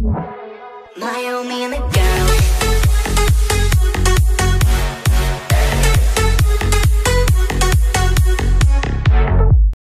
Naomi and the